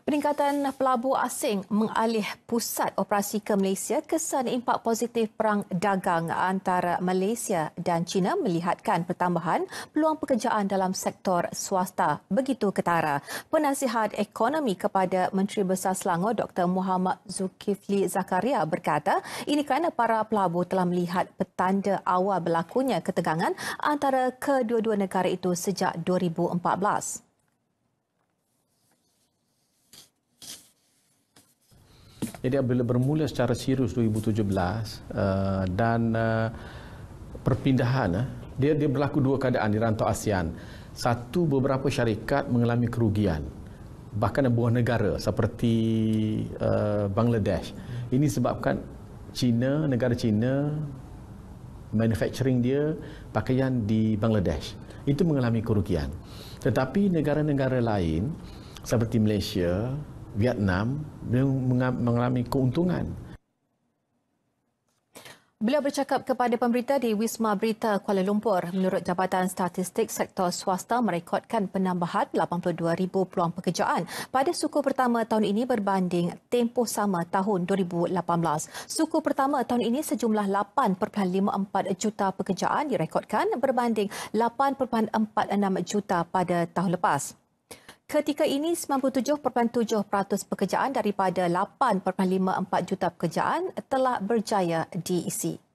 Peningkatan pelabur asing mengalih pusat operasi ke Malaysia kesan impak positif perang dagang antara Malaysia dan China melihatkan pertambahan peluang pekerjaan dalam sektor swasta. Begitu ketara. Penasihat ekonomi kepada Menteri Besar Selangor Dr. Muhammad Zulkifli Zakaria berkata ini kerana para pelabur telah melihat petanda awal berlakunya ketegangan antara kedua-dua negara itu sejak 2014. Jadi apabila bermula secara serius 2017 uh, dan uh, perpindahan uh, dia dia berlaku dua keadaan di rantau ASEAN. Satu beberapa syarikat mengalami kerugian bahkan buah negara seperti uh, Bangladesh. Ini sebabkan China, negara China manufacturing dia pakaian di Bangladesh. Itu mengalami kerugian. Tetapi negara-negara lain seperti Malaysia, Vietnam mengalami keuntungan. Beliau bercakap kepada pemberita di Wisma Berita Kuala Lumpur. Menurut Jabatan Statistik Sektor Swasta merekodkan penambahan 82,000 peluang pekerjaan pada suku pertama tahun ini berbanding tempoh sama tahun 2018. Suku pertama tahun ini sejumlah 8.54 juta pekerjaan direkodkan berbanding 8.46 juta pada tahun lepas. Ketika ini 97.7% pekerjaan daripada 8.54 juta pekerjaan telah berjaya diisi.